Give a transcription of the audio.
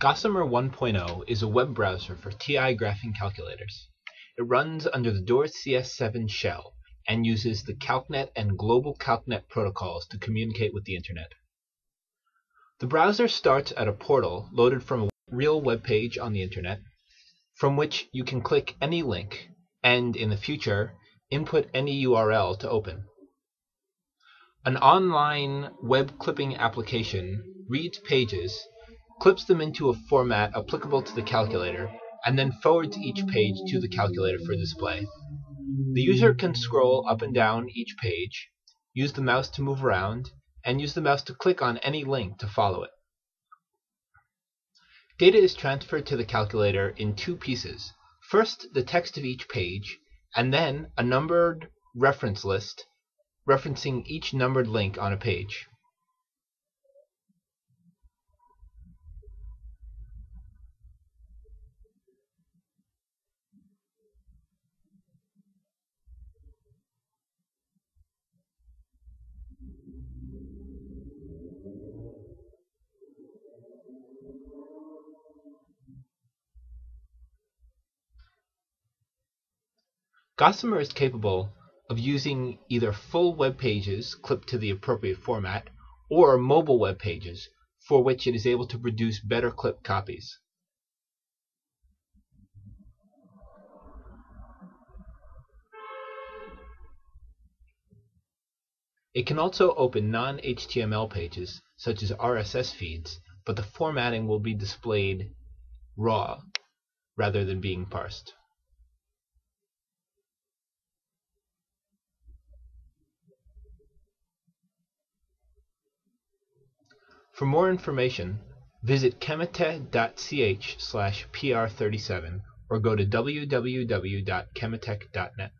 Gossamer 1.0 is a web browser for TI graphing calculators. It runs under the Doors CS7 shell and uses the CalcNet and Global CalcNet protocols to communicate with the Internet. The browser starts at a portal loaded from a real web page on the Internet, from which you can click any link and, in the future, input any URL to open. An online web clipping application reads pages clips them into a format applicable to the calculator, and then forwards each page to the calculator for display. The user can scroll up and down each page, use the mouse to move around, and use the mouse to click on any link to follow it. Data is transferred to the calculator in two pieces. First, the text of each page, and then a numbered reference list referencing each numbered link on a page. Gossamer is capable of using either full web pages clipped to the appropriate format or mobile web pages for which it is able to produce better clipped copies. It can also open non-HTML pages such as RSS feeds, but the formatting will be displayed raw rather than being parsed. For more information, visit cemete.ch slash pr37 or go to www.cemetech.net.